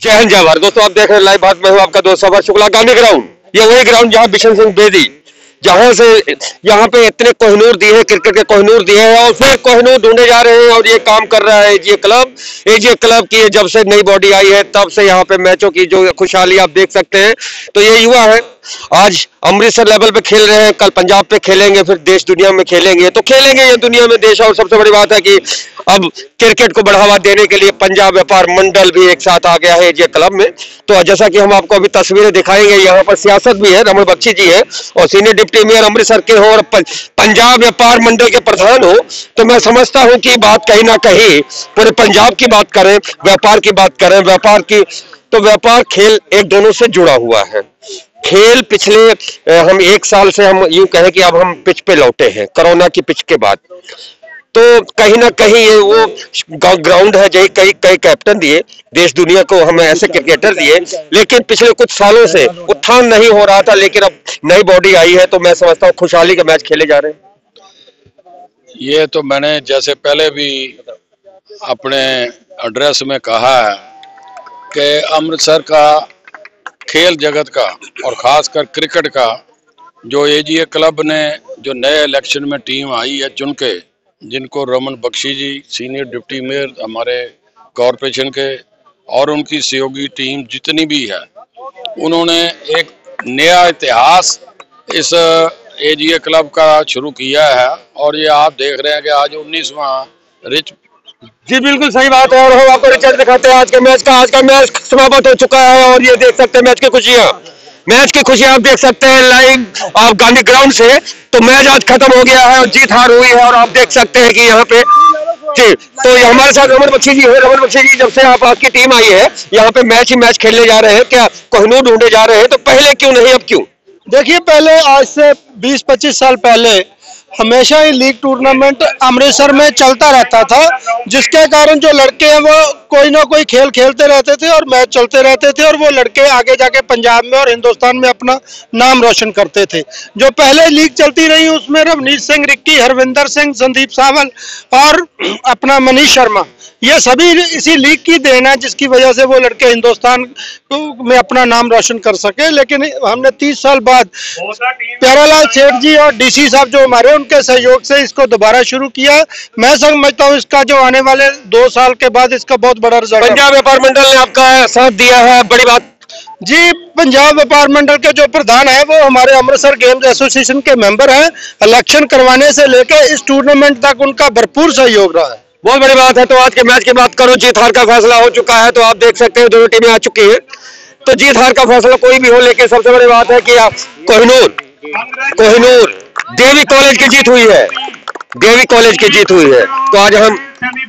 जय हिंद, जय दोस्तों, आप देख रहे हैं लाइव भारत में हूँ आपका दोस्त सभा शुक्ला गांधी ग्राउंड ये वही ग्राउंड जहाँ बिशन सिंह बेदी, जहाँ से यहाँ पे इतने कोहनूर दिए हैं, क्रिकेट के कोहनूर दिए हैं और फिर कोहनूर ढूंढे जा रहे हैं और ये काम कर रहा है एजीए क्लब एजीए क्लब की जब से नई बॉडी आई है, तब से यहाँ पे मैचों की जो खुशहाली आप देख सकते हैं। तो ये युवा है आज अमृतसर लेवल पे खेल रहे हैं, कल पंजाब पे खेलेंगे, फिर देश दुनिया में खेलेंगे। तो खेलेंगे ये दुनिया में देश, और सबसे बड़ी बात है कि अब क्रिकेट को बढ़ावा देने के लिए पंजाब व्यापार मंडल भी एक साथ आ गया है ये क्लब में। तो जैसा कि हम आपको अभी तस्वीरें दिखाएँगे, यहाँ पर सियासत भी है, रमन बख्शी जी है, और सीनियर डिप्टी मेयर अमृतसर के हो, और पंजाब व्यापार मंडल के प्रधान हो। तो मैं समझता हूँ कि बात कहीं ना कहीं पूरे पंजाब की बात करें, व्यापार की बात करें, व्यापार की तो व्यापार खेल एक दोनों से जुड़ा हुआ है। खेल पिछले हम एक साल से हम यूँ कहें कि अब हम पिच पे लौटे हैं, कोरोना की पिच के बाद। तो कहीं ना कहीं ये वो ग्राउंड है जही कई कई कैप्टन दिए, देश दुनिया को हमें ऐसे क्रिकेटर दिए, लेकिन पिछले कुछ सालों से उत्थान नहीं हो रहा था, लेकिन अब नई बॉडी आई है तो मैं समझता हूँ खुशहाली के मैच खेले जा रहे हैं। ये तो मैंने जैसे पहले भी अपने एड्रेस में कहा है कि अमृतसर का खेल जगत का और ख़ासकर क्रिकेट का, जो एजीए क्लब ने जो नए इलेक्शन में टीम आई है चुन के, जिनको Raman Bakshi ji senior deputy mayor हमारे कॉरपोरेशन के और उनकी सहयोगी टीम जितनी भी है, उन्होंने एक नया इतिहास इस एजीए क्लब का शुरू किया है। और ये आप देख रहे हैं कि आज उन्नीसवा रिच जी, बिल्कुल सही बात है, और हम आपको रिज़ल्ट दिखाते हैं। आज के मैच का, आज का मैच समाप्त हो चुका है, और ये देख सकते हैं मैच की खुशियाँ। मैच की खुशियाँ आप देख सकते हैं लाइव, आप गांधी ग्राउंड से। तो मैच आज खत्म हो गया है, और जीत हार हुई है, और आप देख सकते हैं कि यहाँ पे जी तो हमारे साथ रमन बख्शी जी है। रमन बख्शी जी, जब से आप आपकी टीम आई है, यहाँ पे मैच ही मैच खेलने जा रहे हैं। क्या कोहनूर ढूंढे जा रहे हैं? तो पहले क्यों नहीं, अब क्यों? देखिए, पहले आज से 20-25 साल पहले हमेशा ही लीग टूर्नामेंट अमृतसर में चलता रहता था जिसके कारण जो लड़के हैं वो कोई ना कोई खेल खेलते रहते थे और मैच चलते रहते थे और वो लड़के आगे जाके पंजाब में और हिंदुस्तान में अपना नाम रोशन करते थे। जो पहले लीग चलती रही उसमें रवनीत सिंह रिक्की हरविंदर सिंह संदीप सावल और अपना मनीष शर्मा। ये सभी इसी लीग की देन है जिसकी वजह से वो लड़के हिंदुस्तान में अपना नाम रोशन कर सके। लेकिन हमने तीस साल बाद प्यारालाल सेठ जी और डीसी साहब जो हमारे उनके सहयोग से इसको दोबारा शुरू किया। मैं समझता हूँ इसका जो आने वाले दो साल के बाद इसका बहुत बड़ा रिज़ल्ट पंजाब व्यापार मंडल ने आपका साथ दिया है बड़ी बात। जी पंजाब व्यापार मंडल के जो प्रधान है वो हमारे अमृतसर गेम्स एसोसिएशन के मेंबर हैं। इलेक्शन करवाने से लेकर इस टूर्नामेंट तक उनका भरपूर सहयोग रहा है। बहुत बड़ी बात है तो आज के मैच की बात करो जीत हार का फैसला हो चुका है तो आप देख सकते हैं दोनों टीमें आ चुकी है। तो जीत हार का फैसला कोई भी हो लेकिन सबसे बड़ी बात है कि आप कोहिनूर कोहिनूर देवी कॉलेज की जीत हुई है। देवी कॉलेज की जीत हुई है। तो आज हम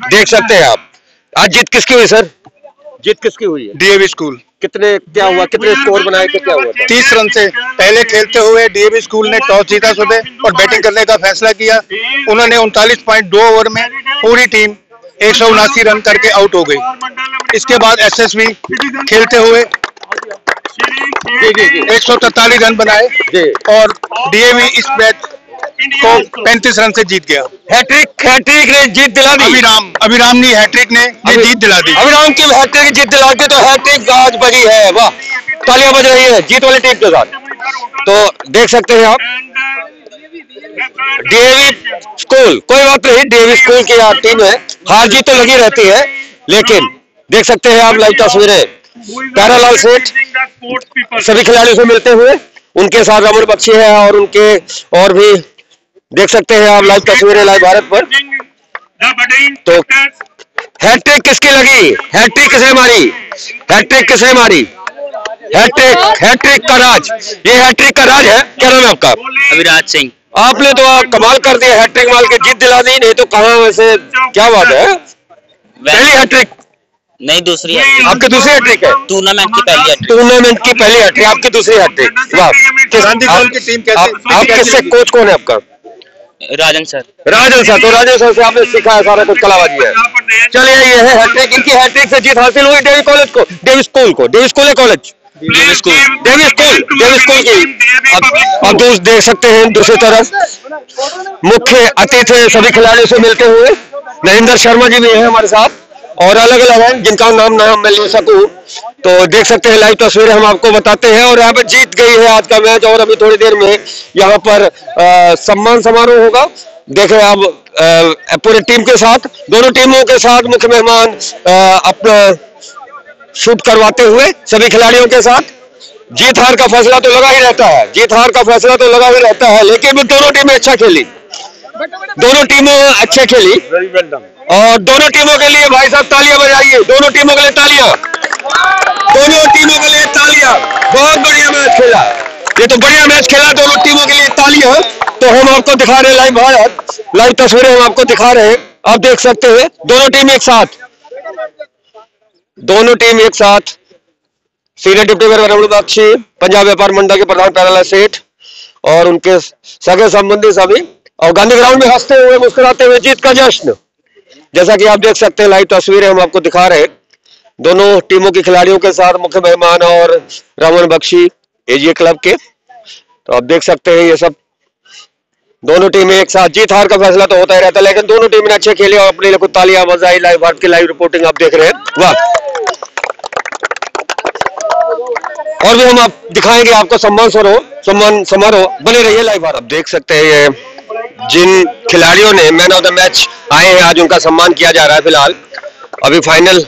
देख सकते हैं आप। आज जीत किसकी हुई सर? जीत किसकी हुई है? डीएवी स्कूल। कितने क्या हुआ? कितने स्कोर बनाए थे क्या हुआ? तीस रन से पहले खेलते हुए डीएवी स्कूल ने टॉस जीता सुबह और बैटिंग करने का फैसला किया। उन्होंने उनतालीस पॉइंट दो ओवर में पूरी टीम एक सौ उनासी रन करके आउट हो गई। इसके बाद एसएसबी खेलते हुए एक सौ तैतालीस रन बनाए जी। और डीएवी इस मैच को पैंतीस रन से जीत गया। हैट्रिक हैट्रिक ने जीत दिला दी। अभिराम अभिराम ने हैट्रिक ने ये जीत दिला दी। अभिराम की हैट्रिक जीत दिला दी तो हैट्रिक आज बजी है। वाह तालियाँ बज रही है जीत वाली टीम के साथ। तो देख सकते हैं आप डीएवी स्कूल कोई बात नहीं डीएवी स्कूल की टीम है। हार जीत तो लगी रहती है लेकिन देख सकते हैं आप लाइव तस्वीरें। प्यारालाल सेठ सभी खिलाड़ियों से मिलते हुए उनके साथ रमन बख्शी है और उनके और भी देख सकते हैं आप लाइव तस्वीरें लाइव भारत पर। तो हैट्रिक किसकी लगी? हैट्रिक किसने मारी? हैट्रिक किसने मारी? हैट्रिक हैट्रिक का राज। ये हैट्रिक का राज है। क्या नाम है आपका? अविराज सिंह। आपने तो आप कमाल कर दिया हैट्रिक माल के जीत दिला दी नहीं तो कहा वैसे क्या बात है? पहली हैट्रिक नहीं दूसरी आपकी दूसरी हैट्रिक है? टूर्नामेंट की पहली टूर्नामेंट की पहली हैट्रिक आपकी दूसरी हैट्रिक वाह। की टीम कैसे आप किससे कोच कौन है आपका? राजन सर। राजन सर तो राजन सर से आपने सीखा है सारा कुछ कलाबाजी है। चलिए ये है हैट्रिक इनकी हैट्रिक से जीत हासिल हुई डेवी कॉलेज को। डेवी स्कूल को। डेवी स्कूल है college DAV school DAV school DAV school की अब अब दोस्त देख सकते हैं दूसरी तरफ़। मुख्य अतिथि सभी खिलाड़ियों से मिलते हुए। नरेंद्र शर्मा जी भी हैं हमारे साथ। और अलग अलग हैं, जिनका नाम ना मैं ले सकूँ। तो देख सकते हैं लाइव तस्वीरें हम आपको बताते हैं। और यहाँ पर जीत गई है आज का मैच और अभी थोड़ी देर में यहाँ पर सम्मान समारोह होगा। देखें आप पूरी टीम के साथ, दोनों टीमों के साथ मुख्य मेहमान अपना शूट करवाते हुए, सभी खिलाड़ियों के साथ। जीत हार का फैसला तो लगा ही रहता है, जीत हार का फैसला तो लगा ही रहता है, लेकिन दोनों टीमें अच्छा खेली। दोनों टीमों अच्छे खेली। और दोनों टीमों के लिए भाई साहब तालियाँ बजाइए। दोनों टीमों के लिए तालियाँ। दोनों टीमों के लिए तालियाँ। बहुत बढ़िया मैच खेला। ये तो बढ़िया मैच खेला दोनों टीमों के लिए तालियाँ। तो हम आपको दिखा रहे हैं लाइव भारत। लाइव तस्वीरें हम आपको दिखा रहे हैं। आप देख सकते हैं दोनों टीम एक साथ। दोनों टीम एक साथ। Senior deputy mayor Raman Bakshi Punjab व्यापार मंडल के प्रधान पैराला सेठ और उनके सगे संबंधी सभी और गांधी ग्राउंड में हँसते हुए मुस्कुराते हुए जीत का जश्न। जैसा कि आप देख सकते हैं, लाइव तस्वीरें हम आपको दिखा रहे हैं। दोनों टीमों के खिलाड़ियों के साथ मुख्य मेहमान और रमन बख्शी एजीए क्लब के। तो आप देख सकते हैं, ये सब दोनों टीमें एक साथ जीत हार का फैसला तो होता ही रहता है, लेकिन दोनों टीमें ने अच्छे खेले और अपने लिए कुछ तालियाँ बजाई। लाइव भारत की लाइव रिपोर्टिंग आप देख रहे हैं। वाह। और भी हम आप दिखाएँगे, आपको सम्मान समारोह सम्मान समारोह बने रहिए लाइव भारत आप देख सकते हैं, ये जिन खिलाड़ियों ने मैन ऑफ़ द मैच आए हैं, आज उनका सम्मान किया जा रहा है फ़िलहाल। अभी फाइनल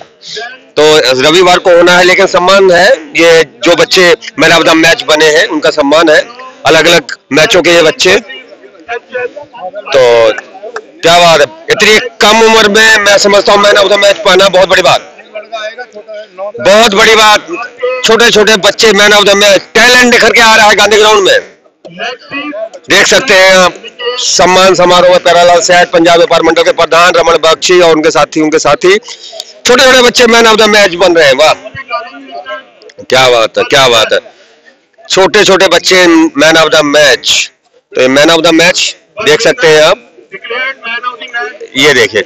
तो रविवार को होना है, लेकिन सम्मान है। ये जो बच्चे मैन ऑफ़ द मैच बने हैं, उनका सम्मान है। अलग अलग मैचों के ये बच्चे। तो क्या बात है। इतनी कम उम्र में मैं समझता हूँ मैन ऑफ़ द मैच पाना बहुत बड़ी बात। बहुत बड़ी बात। छोटे छोटे बच्चे man of the match talent निखर के आ रहा है गांधी ग्राउंड में। देख सकते हैं आप सम्मान समारोह में प्यारालाल सेठ पंजाब व्यापार मंडल के प्रधान रमन बख्शी और उनके साथी उनके साथी। छोटे छोटे बच्चे मैन ऑफ़ द मैच बन रहे हैं, वाह। क्या बात है, क्या बात है। छोटे छोटे बच्चे मैन ऑफ़ द मैच। तो मैन ऑफ़ द मैच देख सकते हैं आप। ये देखिए।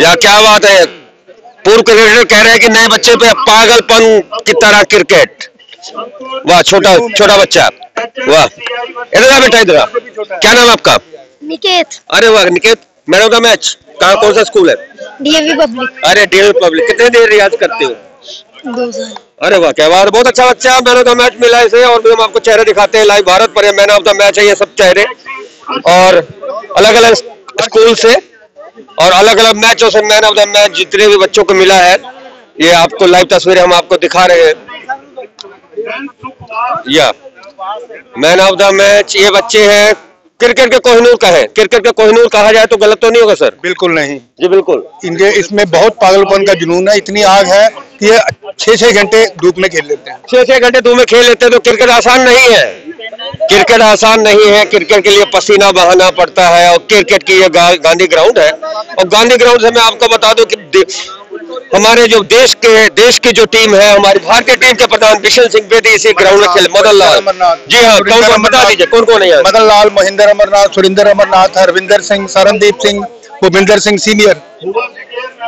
या क्या बात है। पूर्व क्रिकेटर कह रहे हैं कि नए बच्चे पे पागलपन की तरह क्रिकेट। वाह छोटा छोटा बच्चा। वाह। इधर आ बेटा इधर क्या नाम आपका? निकेत। अरे वाह Niket. Man of the match कहाँ कौन सा स्कूल है? डीएवी पब्लिक अरे डेल पब्लिक कितने देर रियाज करते हो? दो साल। अरे वाह क्या बात बहुत अच्छा बच्चा मैन ऑफ़ द मैच मिला इसे और भी हम आपको चेहरे दिखाते हैं लाइव भारत पर मैन ऑफ़ द मैच है ये सब चेहरे। और अलग अलग स्कूल से और अलग अलग मैचों से मैन ऑफ़ द मैच जितने भी बच्चों को मिला है ये आपको लाइव तस्वीरें हम आपको दिखा रहे हैं। या। मैन ऑफ़ द मैच ये बच्चे हैं क्रिकेट के कोहिनूर का है क्रिकेट के कोहिनूर कहा जाए तो गलत तो नहीं होगा सर? बिल्कुल नहीं। जी बिल्कुल। इनके इसमें बहुत पागलपन का जुनून है इतनी आग है कि ये छह छह घंटे धूप में खेल लेते हैं। छह छह घंटे धूप में खेल लेते हैं तो क्रिकेट आसान नहीं है। क्रिकेट आसान नहीं है क्रिकेट के लिए पसीना बहाना पड़ता है और क्रिकेट की ये गांधी ग्राउंड है। और गांधी ग्राउंड से मैं आपको बता दूँ कि हमारे जो देश के देश की जो टीम है हमारी भारतीय टीम के प्रधान बिशन सिंह बेदी इसी ग्राउंड में खेले मदन लाल। जी हाँ कौन कौन बता दीजिए कौन कौन है मदन लाल महेंद्र अमरनाथ सुरेंद्र अमरनाथ हरविंदर सिंह सरनदीप सिंह भूपिंदर सिंह सीनियर।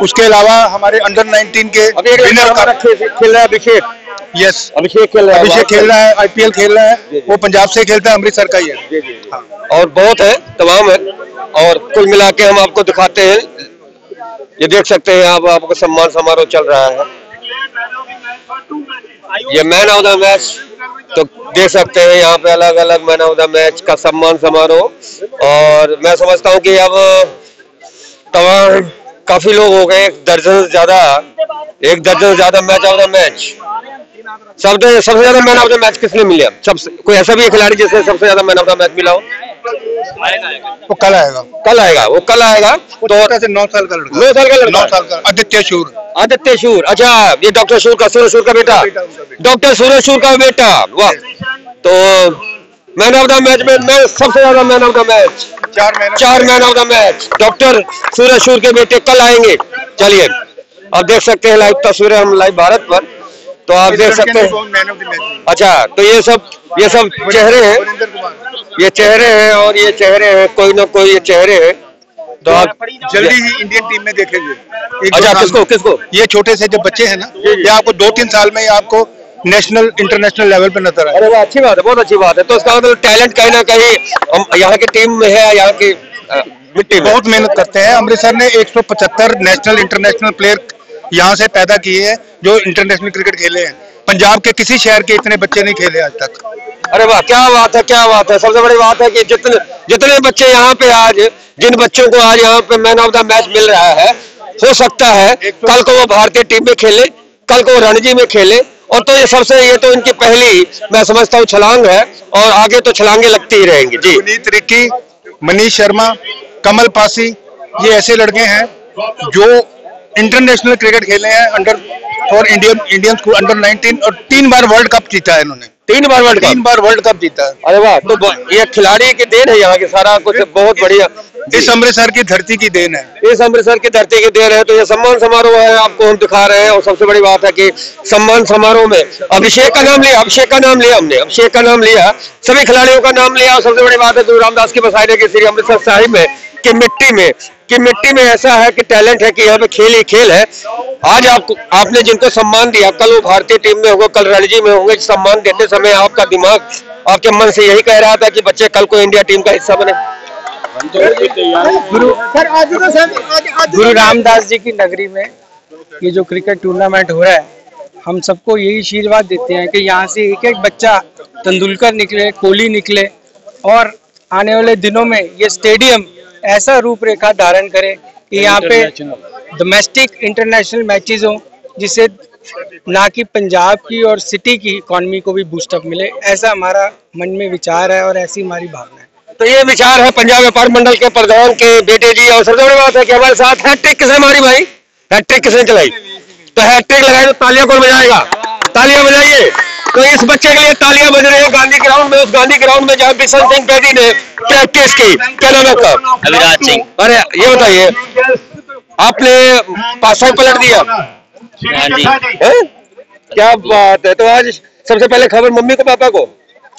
उसके अलावा हमारे अंडर 19 के विनर खेल रहा है अभिषेक। यस अभिषेक खेल रहा है अभिषेक खेल रहा है आईपीएल खेल रहा है वो पंजाब से खेलता है अमृतसर का ही है। और बहुत है तमाम है। और कुल मिला के हम आपको दिखाते हैं ये देख सकते हैं, आप, आपको सम्मान समारोह चल रहा है। ये मैन ऑफ़ द मैच तो देख सकते हैं, यहाँ पे अलग अलग मैन ऑफ़ द मैच का सम्मान समारोह। और मैं समझता हूँ कि अब तमाम काफ़ी लोग हो गए, एक दर्जन से ज़्यादा, एक दर्जन से ज़्यादा मैच ऑफ़ द मैच सबसे सबसे ज़्यादा मैन ऑफ़ द मैच किसने मिले? सबसे, कोई ऐसा भी खिलाड़ी जिसने सबसे ज़्यादा मैन ऑफ़ द मैच मिला हो? वो कल आएगा। कल आएगा वो कल आएगा तो से नौ साल का लड़का। नौ साल का लड़का। नौ साल का। आदित्य शूर। आदित्य शूर अच्छा ये डॉक्टर शूर का सूर्य शूर का बेटा। डॉक्टर सूर्य शूर का बेटा वाह। तो मैन ऑफ़ द मैच में मैं सबसे ज़्यादा मैन ऑफ़ द मैच चार महीने चार man of the match doctor Surya शूर के बेटे कल आएँगे। चलिए आप देख सकते हैं लाइव तस्वीरें हम लाइव भारत पर। तो आप देख सकते हैं। अच्छा तो ये सब ये सब चेहरे हैं। ये चेहरे हैं और ये चेहरे हैं कोई ना कोई ये चेहरे हैं। तो आप जल्दी ही इंडियन टीम में देखेंगे। अच्छा किसको किसको? ये छोटे से जो बच्चे हैं ना ये आपको दो तीन साल में आपको नेशनल इंटरनेशनल लेवल पे नज़र आए अरे वाह अच्छी बात है बहुत अच्छी बात है। तो इसका मतलब टैलेंट कहीं ना कहीं यहाँ की टीम में है यहाँ की मिट्टी बहुत मेहनत करते हैं। अमृतसर ने 175 नेशनल इंटरनेशनल प्लेयर यहाँ से पैदा किए हैं जो इंटरनेशनल क्रिकेट खेले हैं। पंजाब के किसी शहर के इतने बच्चे नहीं खेले आज तक। अरे वाह क्या बात है क्या बात है। सबसे बड़ी बात है कि जितने जितने बच्चे यहाँ पे आज जिन बच्चों को आज यहाँ पे मैन ऑफ़ द मैच मिल रहा है हो सकता है कल को वो भारतीय टीम में खेले कल को वो रणजी में खेले और तो ये सबसे ये तो इनकी पहली मैं समझता हूँ छलांग है और आगे तो छलांगे लगती ही रहेंगी। जी। पुनीत रिक्की मनीष शर्मा कमल पासी ये ऐसे लड़के हैं जो इंटरनेशनल क्रिकेट खेले हैं under four Indian Indian school under 19 और तीन बार वर्ल्ड कप जीता है इन्होंने। तीन बार वर्ल्ड तीन बार वर्ल्ड कप जीता है। अरे वाह तो ये खिलाड़ी की देन है यहाँ की सारा कुछ बहुत बढ़िया। इस अमृतसर की धरती की देन है। इस अमृतसर की धरती की देन है तो ये सम्मान समारोह है आपको हम दिखा रहे हैं और सबसे बड़ी बात है कि सम्मान समारोह में अभिषेक का नाम लिया अभिषेक का नाम लिया हमने अभिषेक का नाम लिया सभी खिलाड़ियों का नाम लिया और सबसे बड़ी बात है गुरु रामदास की बसाई के श्री अमृतसर साहिब में कि मिट्टी में कि मिट्टी में ऐसा है कि टैलेंट है कि यहाँ पे खेल ही खेल है। आज आपको आपने जिनको सम्मान दिया कल वो भारतीय टीम में होगा कल रणजी में होंगे सम्मान देते समय आपका दिमाग आपके मन से यही कह रहा था कि बच्चे कल को इंडिया टीम का हिस्सा बने। गुरु रामदास जी की नगरी में ये जो क्रिकेट टूर्नामेंट हो रहा है हम सबको यही आशीर्वाद देते हैं कि यहाँ से एक एक बच्चा तेंदुलकर निकले कोहली निकले और आने वाले दिनों में ये स्टेडियम ऐसा रूपरेखा धारण करे कि यहाँ पे डोमेस्टिक इंटरनेशनल मैचेस हो जिससे ना कि पंजाब की और सिटी की इकोनॉमी को भी बूस्टअप मिले। ऐसा हमारा मन में विचार है और ऐसी हमारी भावना है। तो ये विचार है पंजाब व्यापार मंडल के प्रधान के बेटे जी और सबसे बड़ी बात है कि हमारे साथ हैट्रिक किसने मारी भाई? हैट्रिक किसने चलाई? तो हैट्रिक लगाए तो तालियाँ कौन बजाएगा? तालियाँ बजाइए। तो इस बच्चे के लिए तालियाँ बज रही है। गांधी ग्राउंड में उस गांधी ग्राउंड में जहाँ बिशन सिंह बेदी ने प्रैक्टिस की। क्या नाम है आपका? अविराज सिंह। अरे ये बताइए। आपने पास पलट दिया? हाँ हैं? क्या बात है। तो आज सबसे पहले खबर मम्मी को पापा को?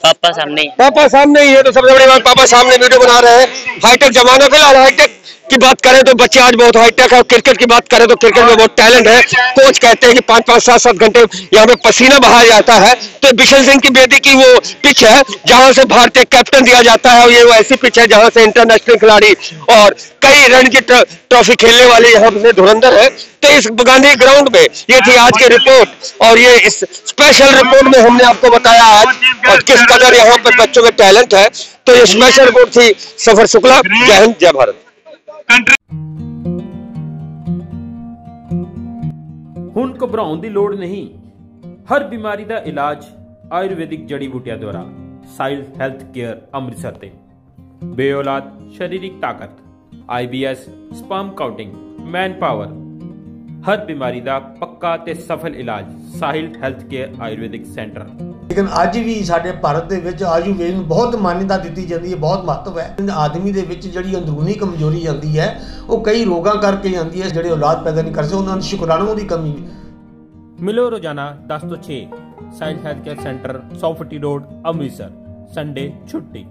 पापा सामने। पापा सामने ही है तो सबसे बड़ी बात पापा सामने वीडियो बना रहे हैं। हाईटेक जमाना फ़िलहाल हाईटेक की बात करें तो बच्चे आज बहुत हाईटेक है क्रिकेट की बात करें तो क्रिकेट में बहुत टैलेंट है। कोच कहते हैं कि पाँच पाँच, सात सात घंटे यहाँ पे पसीना बहाया जाता है। तो बिशन सिंह की बेटी की वो पिच है, जहाँ से भारतीय कैप्टन दिया जाता है ये वो ऐसी पिच है जहाँ से इंटरनेशनल खिलाड़ी और कई रणजी ट्र- ट्रॉफी खेलने वाले यहाँ से धुरंधर है। तो इस गांधी ग्राउंड में ये थी आज की रिपोर्ट और ये इस स्पेशल रिपोर्ट में हमने आपको बताया आज और किस कदर यहाँ पर बच्चों में टैलेंट है। तो ये स्पेशल रिपोर्ट थी सफ़र शुक्ला। जय हिंद, जय भारत। ਹੁਣ ਘਬਰਾਉਣ ਦੀ ਲੋੜ ਨਹੀਂ ਹਰ ਬਿਮਾਰੀ ਦਾ ਇਲਾਜ ਆਯੁਰਵੈਦਿਕ ਜੜੀ ਬੂਟੀਆਂ ਦੁਆਰਾ ਸਾਇਲ ਹੈਲਥ ਕੇਅਰ ਅੰਮ੍ਰਿਤਸਰ ਤੇ ਬੇਔਲਾਦ ਸਰੀਰਕ ਤਾਕਤ IBS sperm counting man power ਹਰ ਬਿਮਾਰੀ ਦਾ ਪੱਕਾ ਤੇ ਸਫਲ ਇਲਾਜ Sahil health care Ayurvedic centre ਲੇਕਿਨ ਅੱਜ ਵੀ ਸਾਡੇ ਭਾਰਤ ਦੇ ਵਿੱਚ ਆਯੁਰਵੇਦ ਨੂੰ ਬਹੁਤ ਮਾਨਤਾ ਦਿੱਤੀ ਜਾਂਦੀ ਹੈ, ਬਹੁਤ ਮਹੱਤਵ ਹੈ। ਆਦਮੀ ਦੇ ਵਿੱਚ ਜਿਹੜੀ ਅੰਦਰੂਨੀ ਕਮਜ਼ੋਰੀ ਆਉਂਦੀ ਹੈ, ਉਹ ਕਈ ਰੋਗਾਂ ਕਰਕੇ ਆਉਂਦੀ ਹੈ, ਜਿਹੜੇ ਔਲਾਦ ਪੈਦਾ ਨਹੀਂ ਕਰ ਸਕਦੇ, ਉਹਨਾਂ ਨੂੰ ਸ਼ੁਕਰਾਣੂ ਦੀ ਕਮੀ ਮਿਲੋ ਰੋਜ਼ਾਨਾ 10 ਤੋਂ 6 Sahil health care centre 150 road, Amritsar. Sunday ਛੁੱਟੀ।